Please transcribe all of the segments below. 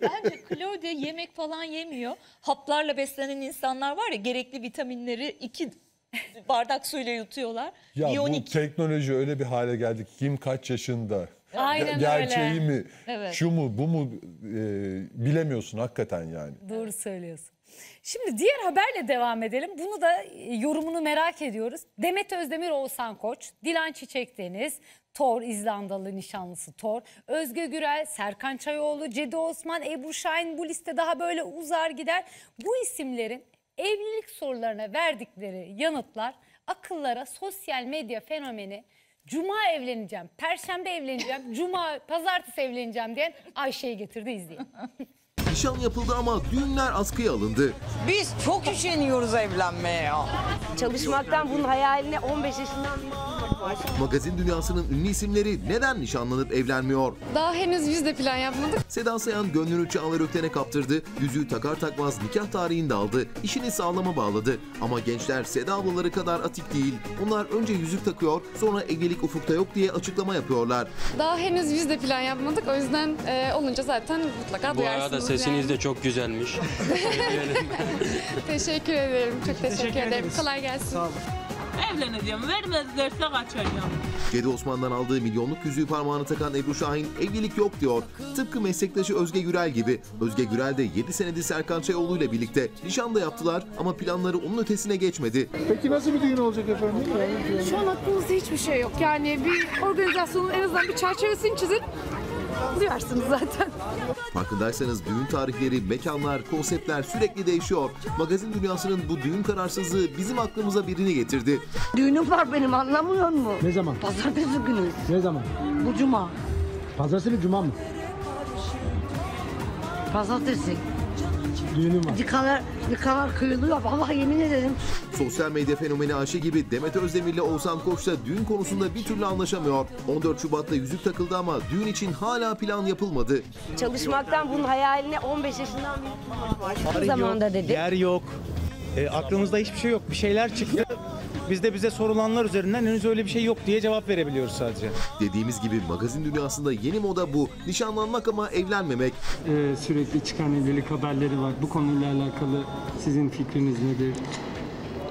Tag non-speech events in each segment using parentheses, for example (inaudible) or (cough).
Bence Claudia yemek falan yemiyor. Haplarla beslenen insanlar var ya gerekli vitaminleri iki bardak suyla yutuyorlar. Ya bu Biyonik. teknoloji öyle bir hale geldi ki kim kaç yaşında? Aynen Ge- Gerçeği öyle. mi? Evet. Şu mu bu mu e, bilemiyorsun hakikaten yani. Doğru söylüyorsun. Şimdi diğer haberle devam edelim. Bunu da e, yorumunu merak ediyoruz. Demet Özdemir, Oğuzhan Koç, Dilan Çiçek Deniz, Thor İzlandalı nişanlısı Thor, Özge Gürel, Serkan Çayoğlu, Cedi Osman, Ebru Şahin bu liste daha böyle uzar gider. Bu isimlerin evlilik sorularına verdikleri yanıtlar akıllara sosyal medya fenomeni Cuma evleneceğim, Perşembe evleneceğim, (laughs) Cuma, Pazartesi evleneceğim diyen Ayşe'yi getirdi izleyin. (laughs) Nişan yapıldı ama düğünler askıya alındı. Biz çok üşeniyoruz evlenmeye ya. Çalışmaktan bunun hayaline 15 yaşından. Magazin dünyasının ünlü isimleri neden nişanlanıp evlenmiyor? Daha henüz biz de plan yapmadık. Seda Sayan gönlünü Çağlar Ökten'e kaptırdı. Yüzüğü takar takmaz nikah tarihini de aldı. İşini sağlama bağladı. Ama gençler Seda ablaları kadar atik değil. Onlar önce yüzük takıyor sonra evlilik ufukta yok diye açıklama yapıyorlar. Daha henüz biz de plan yapmadık. O yüzden e, olunca zaten mutlaka Bu duyarsınız. arada sesiniz yani. de çok güzelmiş. (laughs) Teşekkür ederim. Çok teşekkür, ederim. Kolay gelsin. Evleneceğim. Vermezlerse kaçacağım. Cedi Osman'dan aldığı milyonluk yüzüğü parmağına takan Ebru Şahin evlilik yok diyor. Tıpkı meslektaşı Özge Gürel gibi. Özge Gürel de 7 senedir Serkan Çayoğlu ile birlikte. Nişan da yaptılar ama planları onun ötesine geçmedi. Peki nasıl bir düğün olacak efendim? Şu an aklımızda hiçbir şey yok. Yani bir organizasyonun en azından bir çerçevesini çizelim. Duyarsınız zaten. Farkındaysanız düğün tarihleri, mekanlar, konseptler sürekli değişiyor. Magazin dünyasının bu düğün kararsızlığı bizim aklımıza birini getirdi. Düğünüm var benim anlamıyor musun? Ne zaman? Pazartesi günü. Ne zaman? Bu cuma. Pazartesi mi cuma mı? Pazartesi. Düğünüm var. Nikahlar, nikahlar kıyılıyor. Vallahi yemin ederim. Sosyal medya fenomeni Ayşe gibi Demet Özdemir ile Oğuzhan Koç da düğün konusunda bir türlü anlaşamıyor. 14 Şubat'ta yüzük takıldı ama düğün için hala plan yapılmadı. Çalışmaktan bunun hayaline 15 yaşından. Bu zamanda dedi. Yer yok. E, aklımızda hiçbir şey yok. Bir şeyler çıktı. Biz de bize sorulanlar üzerinden henüz öyle bir şey yok diye cevap verebiliyoruz sadece. Dediğimiz gibi magazin dünyasında yeni moda bu. Nişanlanmak ama evlenmemek. Ee, sürekli çıkan evlilik haberleri var. Bu konuyla alakalı sizin fikriniz nedir?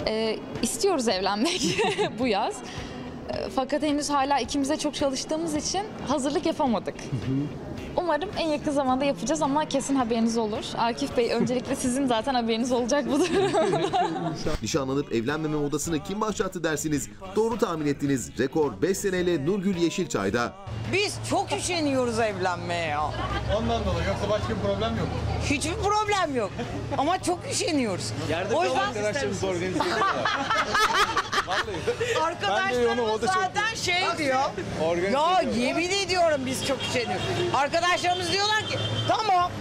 E, istiyoruz evlenmek (laughs) bu yaz. E, fakat henüz hala ikimize çok çalıştığımız için hazırlık yapamadık. Umarım en yakın zamanda yapacağız ama kesin haberiniz olur. Akif Bey öncelikle sizin zaten haberiniz olacak bu durumda. (laughs) Nişanlanıp evlenmeme modasını kim başlattı dersiniz? Doğru tahmin ettiniz. Rekor 5 seneyle Nurgül Yeşilçay'da. Biz çok üşeniyoruz evlenmeye ya. Ondan dolayı yoksa başka bir problem yok. Hiçbir problem yok. Ama çok üşeniyoruz. o yüzden Arkadaşlarımız organize (laughs) arkadaşlarımız zaten şey diyor. Ya yemin ediyorum biz çok üşeniyoruz. Arkadaşlarımız diyorlar ki tamam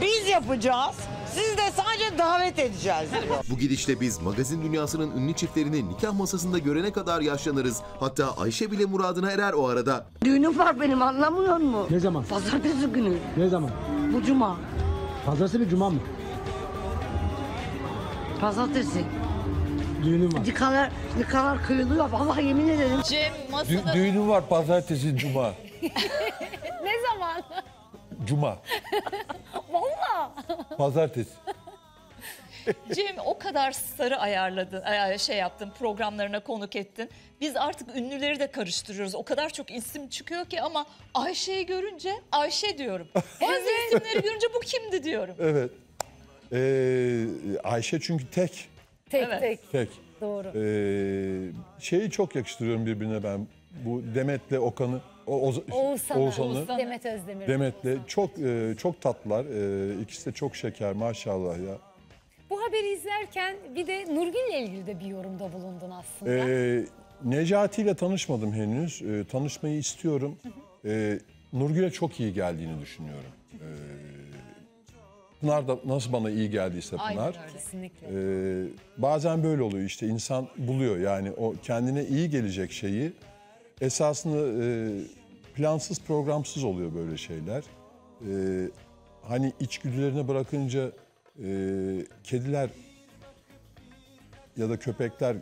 biz yapacağız. Siz de sadece davet edeceğiz diyor. Bu gidişle biz magazin dünyasının ünlü çiftlerini nikah masasında görene kadar yaşlanırız. Hatta Ayşe bile muradına erer o arada. Düğünüm var benim anlamıyor musun? Ne zaman? Pazartesi günü. Ne zaman? Bu cuma. Pazartesi mi cuma mı? Pazartesi. Düğünüm var. Nikahlar, nikahlar kıyılıyor. Vallahi yemin ederim. Cem Dü- masada düğünüm var pazartesi cuma. (laughs) ne zaman? Cuma. Vallahi. Pazartesi. Cem o kadar sarı ayarladın, ay- şey yaptın, programlarına konuk ettin. Biz artık ünlüleri de karıştırıyoruz. O kadar çok isim çıkıyor ki ama Ayşe'yi görünce Ayşe diyorum. (laughs) Bazı isimleri görünce bu kimdi diyorum. Evet. Ee, Ayşe çünkü tek. Tek Evet. tek. Tek. Doğru. Ee, şeyi çok yakıştırıyorum birbirine ben. Bu Demet'le Okan'ı. O, Oğuzhan'ı. Oğuzhan'ı. Demet Özdemir. Demet'le çok e, çok tatlılar. E, ikisi de çok şeker maşallah ya. Bu haberi izlerken bir de Nurgül'le ilgili de bir yorumda bulundun aslında. Ee, Necati ile tanışmadım henüz. Ee, tanışmayı istiyorum. Ee, Nurgül'e çok iyi geldiğini düşünüyorum. Ee, Pınar da nasıl bana iyi geldiyse Aynen Pınar. öyle. Kesinlikle. Ee, bazen böyle oluyor işte insan buluyor yani o kendine iyi gelecek şeyi. Esasında e, plansız programsız oluyor böyle şeyler. Ee, hani içgüdülerine bırakınca e, kediler ya da köpekler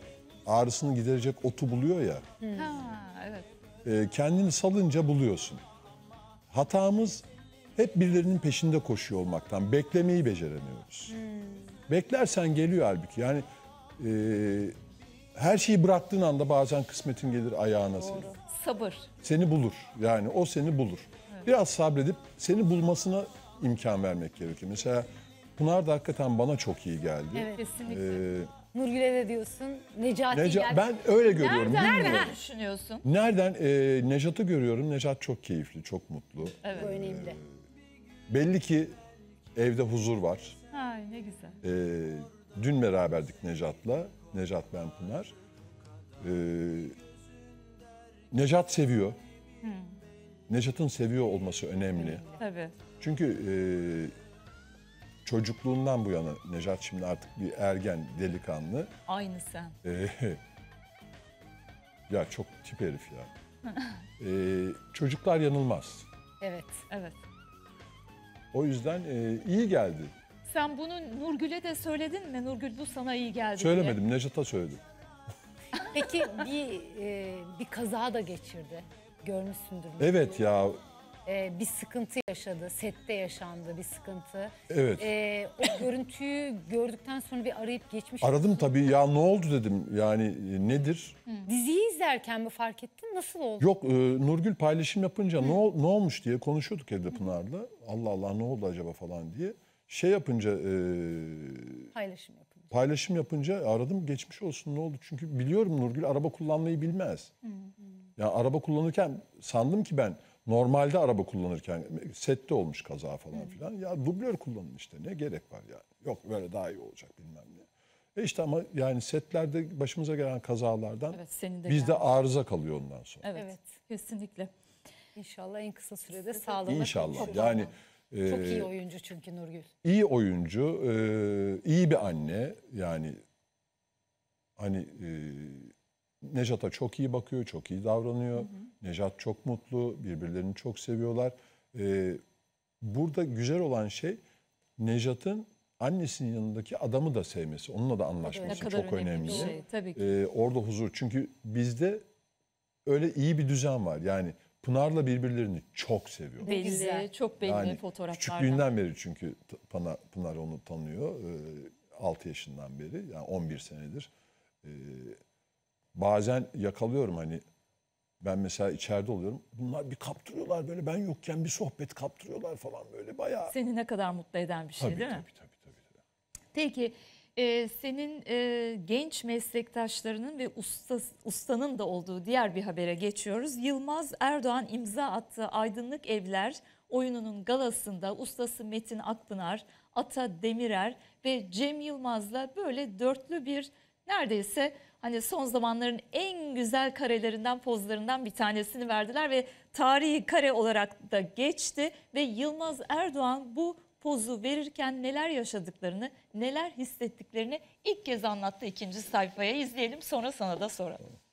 ağrısını giderecek otu buluyor ya. Ha, evet. e, kendini salınca buluyorsun. Hatamız hep birilerinin peşinde koşuyor olmaktan beklemeyi beceremiyoruz. Beklersen geliyor halbuki. Yani e, her şeyi bıraktığın anda bazen kısmetin gelir ayağına senin. Sabır. Seni bulur. Yani o seni bulur. Biraz sabredip seni bulmasına imkan vermek gerekiyor. Mesela Pınar da hakikaten bana çok iyi geldi. Evet. Kesinlikle. Ee, Nurgül'e de diyorsun. Necati Neca- gel. ben öyle görüyorum. Nereden? Nereden? Ne düşünüyorsun? Nereden? Ee, Nejat'ı görüyorum. Nejat çok keyifli, çok mutlu. Bu önemli. Belli ki evde huzur var. Ay ne güzel. Ee, dün beraberdik Nejat'la. Nejat ben Pınar. Ee, Nejat seviyor. Nejat'ın seviyor olması önemli. Tabii. Çünkü e, çocukluğundan bu yana Nejat şimdi artık bir ergen, delikanlı. Aynı sen. Ee, (laughs) ya çok tip herif ya. (laughs) Ee, çocuklar yanılmaz. Evet. Evet. O yüzden e, iyi geldi. Sen bunu Nurgül'e de söyledin mi? Nurgül bu sana iyi geldi diye. Söylemedim, Nejat'a söyledim. Peki bir e, bir kaza da geçirdi. Görmüşsündür. Evet ya, E, bir sıkıntı yaşadı. Sette yaşandı bir sıkıntı. evet. E, o görüntüyü gördükten sonra bir arayıp geçmiş. Aradım tabii ya ne oldu dedim. Yani e, nedir? Diziyi izlerken mi fark ettin? Nasıl oldu? Yok e, Nurgül paylaşım yapınca ne, ol- ne olmuş diye konuşuyorduk evde Pınar'la. Allah Allah ne oldu acaba falan diye. Şey yapınca e, Paylaşım yapın. paylaşım yapınca aradım geçmiş olsun ne oldu? Çünkü biliyorum Nurgül araba kullanmayı bilmez. Ya araba kullanırken sandım ki ben normalde araba kullanırken sette olmuş kaza falan filan. Ya dublör kullanın işte ne gerek var yani. Yok böyle daha iyi olacak bilmem ne. E işte ama yani setlerde başımıza gelen kazalardan Evet senin de bizde gelmiş. arıza kalıyor ondan sonra. Evet, Evet. Kesinlikle. İnşallah en kısa sürede sağlığına İnşallah kavuşur. yani Çok e, iyi oyuncu çünkü Nurgül. iyi oyuncu, e, iyi bir anne yani hani e, Nejat'a çok iyi bakıyor, çok iyi davranıyor. Nejat çok mutlu, birbirlerini çok seviyorlar. E, burada güzel olan şey Nejat'ın annesinin yanındaki adamı da sevmesi, onunla da anlaşması çok önemli, önemli. bir şey. Tabii ki. E, orada huzur çünkü bizde öyle iyi bir düzen var. Yani Pınar'la birbirlerini çok seviyor. belli, güzel. çok belli Yani fotoğraflardan. Küçüklüğünden beri çünkü Pınar, Pınar onu tanıyor. Ee, 6 yaşından beri yani 11 senedir. Ee, bazen yakalıyorum hani ben mesela içeride oluyorum. Bunlar bir kaptırıyorlar böyle ben yokken bir sohbet kaptırıyorlar falan böyle bayağı. Seni ne kadar mutlu eden bir şey tabii, değil tabii, mi? tabii tabii tabii. Peki e, senin e, genç meslektaşlarının ve usta, ustanın da olduğu diğer bir habere geçiyoruz. Yılmaz Erdoğan imza attığı Aydınlık Evler oyununun galasında ustası Metin Akpınar, Ata Demirer ve Cem Yılmaz'la böyle dörtlü bir neredeyse hani son zamanların en güzel karelerinden pozlarından bir tanesini verdiler ve tarihi kare olarak da geçti ve Yılmaz Erdoğan bu pozu verirken neler yaşadıklarını, neler hissettiklerini ilk kez anlattı ikinci sayfaya. izleyelim sonra sana da soralım.